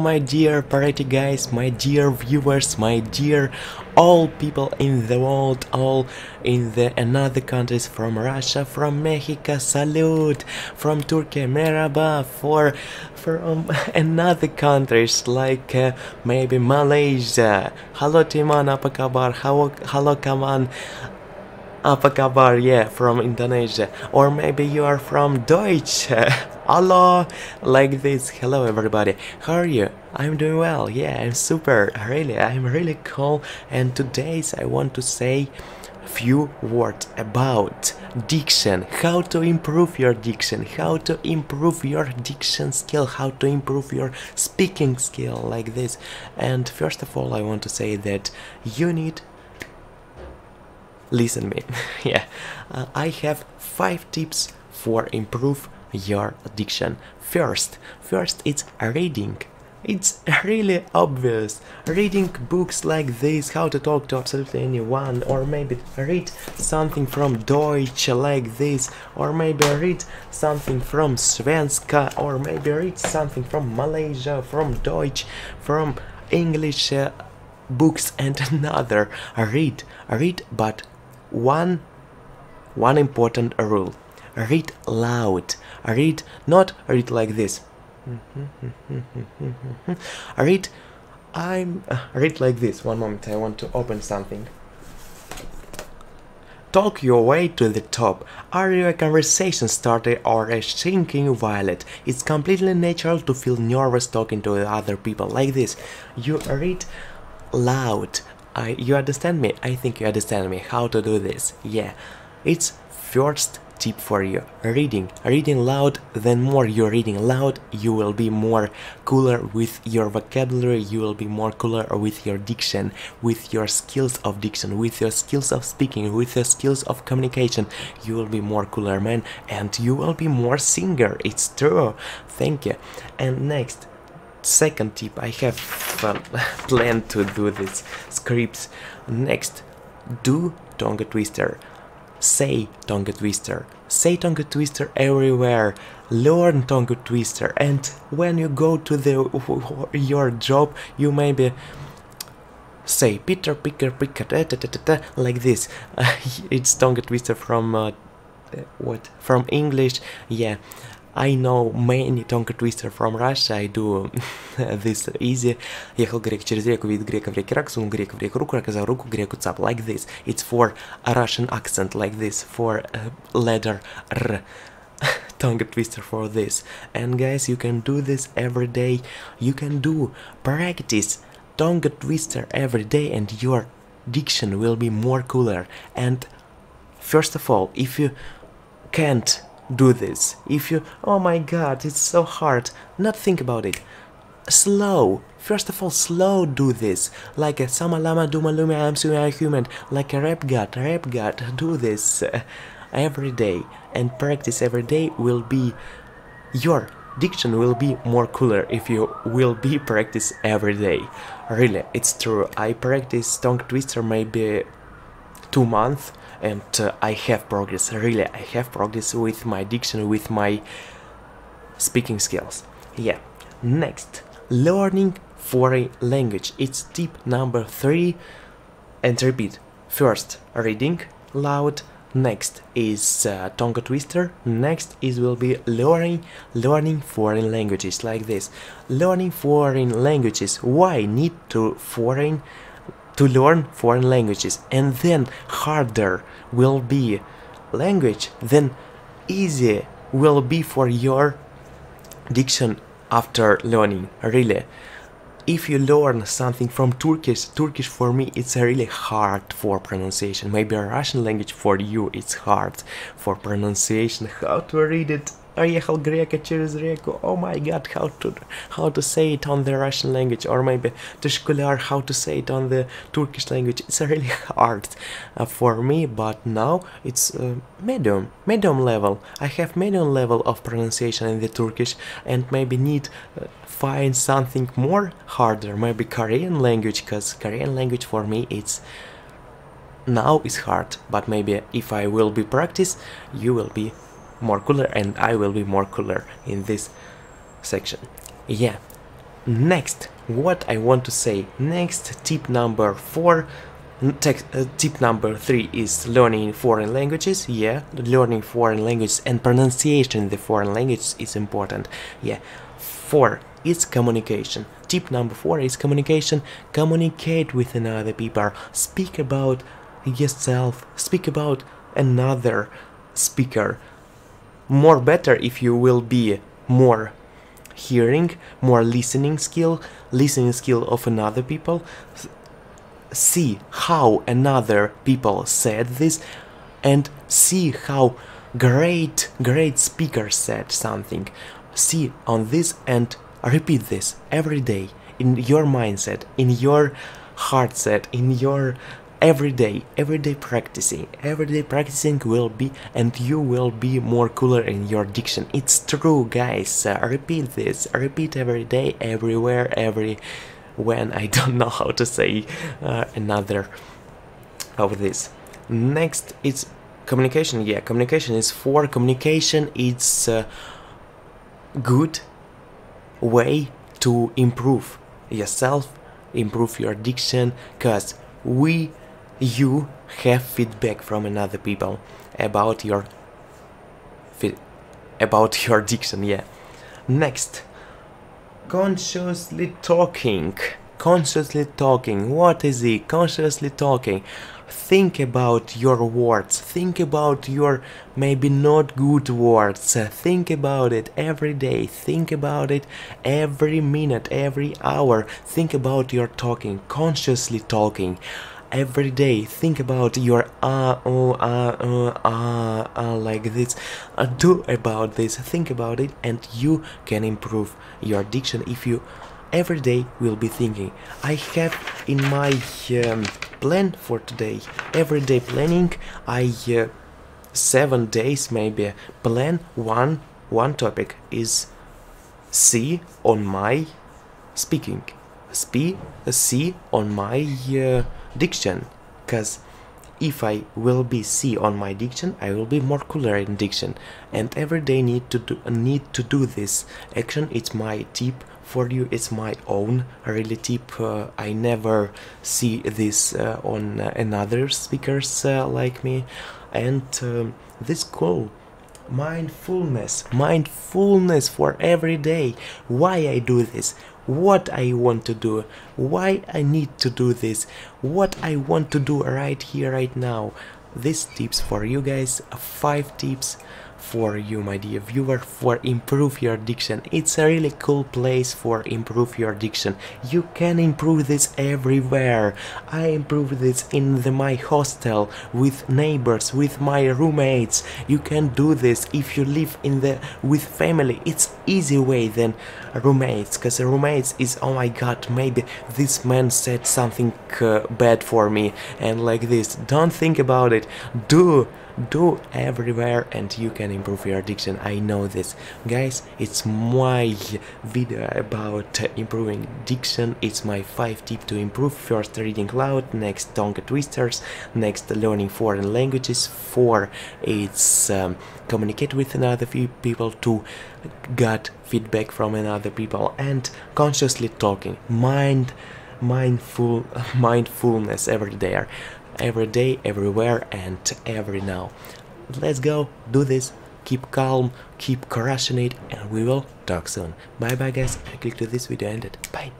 my dear party guys, my dear viewers, my dear all people in the world, all in the another countries from Russia, from Mexico, salute, from Turkey, merhaba, for from another countries like uh, maybe Malaysia. Hello Timan, apa kabar? Hello, hello Kaman. Apa kabar? Yeah, from Indonesia. Or maybe you are from Deutsch. Hello, like this. Hello, everybody. How are you? I'm doing well. Yeah, I'm super. Really, I'm really cool. And today's I want to say few words about diction how to improve your diction how to improve your diction skill how to improve your speaking skill like this and first of all i want to say that you need listen me yeah uh, i have five tips for improve your addiction. first. First it's reading. It's really obvious. Reading books like this how to talk to absolutely anyone or maybe read something from deutsch like this or maybe read something from svenska or maybe read something from malaysia from deutsch from english uh, books and another. Read read but one one important rule read loud read not read like this read i'm uh, read like this one moment i want to open something Talk your way to the top. Are you a conversation starter or a thinking violet? It's completely natural to feel nervous talking to other people like this. You read loud. I, you understand me? I think you understand me how to do this. Yeah, it's first tip for you reading. Reading loud then more you're reading loud you will be more cooler with your vocabulary you will be more cooler with your diction with your skills of diction with your skills of speaking with your skills of communication you will be more cooler man and you will be more singer. It's true. Thank you. And next second tip i have um, planned to do this scripts. Next do tongue twister say tongue twister. Say tongue twister everywhere. Learn tongue twister. And when you go to the your job you maybe say peter picker picker da, da, da, like this. It's tongue twister from uh, what? From english? Yeah I know many tongue twister from Russia, I do this easy. Ехал грек через реку, видит грека в реке рак, сунул грека в реку руку, оказал руку греку цап. Like this. It's for a Russian accent, like this, for a letter R. tongue twister for this. And guys, you can do this every day. You can do practice tongue twister every day and your diction will be more cooler. And first of all, if you can't do this. If you, oh my god, it's so hard, not think about it. Slow. First of all, slow do this. Like a Samalama Dumalumi I'm Sumi human. Like a rap god, rap god, do this uh, every day. And practice every day will be your diction will be more cooler if you will be practice every day. Really, it's true. I practice tongue twister maybe two months and uh, I have progress. Really I have progress with my diction with my speaking skills. Yeah. Next learning foreign language. It's tip number three. And repeat. First reading. Loud. Next is uh, tongue twister. Next is will be learning learning foreign languages like this. Learning foreign languages. Why need to foreign to learn foreign languages and then harder will be language then easy will be for your diction after learning really if you learn something from Turkish, Turkish for me it's really hard for pronunciation. Maybe Russian language for you it's hard for pronunciation. How to read it? Ехал грека через реку. Oh my god, how to how to say it on the Russian language or maybe Tishkular, how to say it on the Turkish language. It's really hard uh, for me, but now it's uh, medium, medium level. I have medium level of pronunciation in the Turkish and maybe need uh, find something more harder, maybe Korean language, because Korean language for me it's now is hard, but maybe if I will be practice, you will be more cooler and I will be more cooler in this section. Yeah. next what i want to say. Next tip number four. Text, uh, tip number three is learning foreign languages. Yeah learning foreign languages and pronunciation in the foreign language is important. Yeah. Four is communication. Tip number four is communication. Communicate with another people. Speak about yourself. Speak about another speaker more better if you will be more hearing more listening skill listening skill of another people. See how another people said this and see how great great speaker said something. See on this and repeat this every day in your mindset in your heart set in your everyday everyday practicing everyday practicing will be and you will be more cooler in your diction it's true guys uh, repeat this repeat every day everywhere every when I don't know how to say uh, another of this. Next, it's communication. Yeah, communication is for communication. It's a good way to improve yourself, improve your diction, cause we, you have feedback from another people about your about your diction. Yeah. Next. Consciously talking. Consciously talking. What is it? Consciously talking. Think about your words. Think about your maybe not good words. Think about it every day. Think about it every minute every hour. Think about your talking. Consciously talking every day think about your ah uh, oh ah uh, ah uh, like this. Uh, do about this think about it and you can improve your diction if you every day will be thinking. I have in my um, plan for today everyday planning i uh, seven days maybe plan one one topic is see on my speaking see on my uh, diction because if I will be see on my diction, I will be more cooler in diction. And every day need to do need to do this action. It's my tip for you. It's my own really tip. Uh, I never see this uh, on uh, another speakers uh, like me, and um, this goal mindfulness mindfulness for every day why i do this what I want to do, why I need to do this, what I want to do right here, right now. These tips for you guys, 5 tips for you my dear viewer for improve your diction. It's a really cool place for improve your diction. You can improve this everywhere. I improve this in the my hostel with neighbors with my roommates. You can do this if you live in the with family. It's easy way than roommates because roommates is oh my god maybe this man said something uh, bad for me and like this. Don't think about it. Do do everywhere and you can improve your diction i know this. Guys it's my video about improving diction it's my five tip to improve first reading loud next tongue twisters next learning foreign languages. Four it's um, communicate with another people to get feedback from another people and consciously talking. Mind mindful mindfulness every day every day, everywhere, and every now. Let's go, do this, keep calm, keep crushing it, and we will talk soon. Bye bye guys, I click to this video ended. Bye.